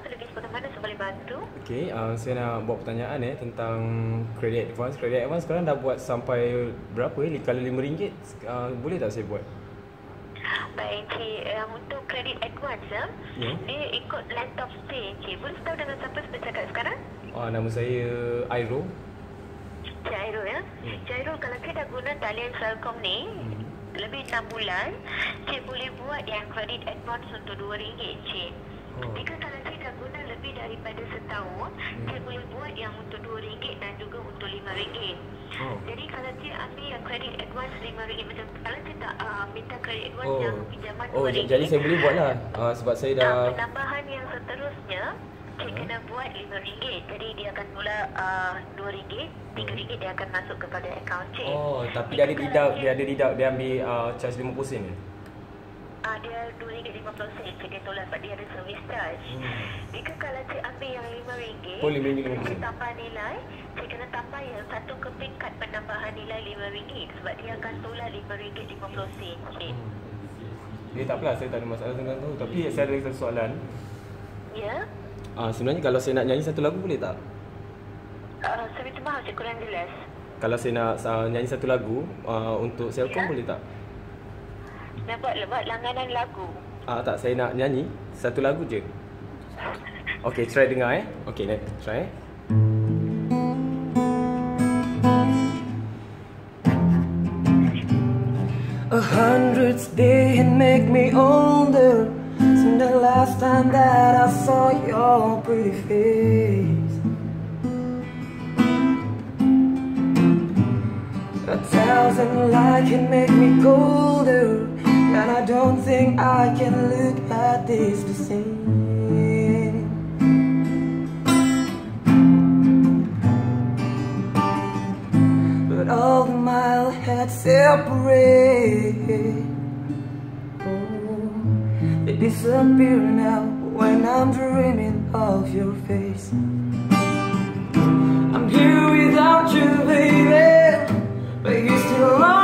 Pelukis bagaimana saya boleh bantu? Okey, uh, saya nak buat pertanyaan eh tentang credit advance. Credit advance sekarang dah buat sampai berapa eh? Kalau RM5, uh, boleh tak saya buat? Baik Encik, um, untuk kredit advance ya, Ya. dia ikut length of stay Encik. Boleh tahu dengan siapa saya bercakap sekarang? Uh, nama saya Airo. Cik Airul ya. Hmm. Cik Airul kalau kita dah guna talian Celcom ni, Hmm. lebih 6 bulan, Cik boleh buat yang kredit advance untuk RM2 Cik. Oh. Jika kalau Cik dah guna lebih daripada setahun, Cik boleh buat yang untuk RM2 dan juga untuk RM5. Oh. Jadi kalau Cik ambil yang kredit advance RM5 macam kalau Cik tak uh, minta kredit advance Oh. yang pinjaman Oh, RM2. j- jadi saya boleh buat lah. Uh, sebab saya dah Uh, penambahan yang seterusnya Cik Ha? kena buat RM5 Jadi dia akan mula uh, RM2 RM3 dia akan masuk kepada akaun Cik Oh, tapi dia ada deduct, dia ada deduct, dia ambil uh, charge 50 sen ni. Uh, Dia RM2.50 Cik dia tolak sebab dia ada service charge Hmm. Jika kalau Cik ambil yang RM5 Oh, RM5 Cik 50 kena sen. tambah nilai Cik kena tambah yang satu keping kad penambahan nilai RM5 Sebab dia akan tolak RM5.50 Cik Hmm. Dia tak apalah, saya tak ada masalah tentang tu. Tapi saya ada satu soalan. Ya Uh, sebenarnya kalau saya nak nyanyi satu lagu boleh tak? uh, Saya Cik kurang jelas Kalau saya nak uh, nyanyi satu lagu uh, untuk Selcom Ya. boleh tak? Nak buat, buat langganan lagu Ah tak, saya nak nyanyi satu lagu je. Okay, try dengar eh. Okay, net, try eh. A hundred's day and make me older Since the last time that I saw your pretty face A thousand light can make me colder I can look at this the same. But all the mile had separate oh, They disappear now when I'm dreaming of your face. I'm here without you, baby But you're still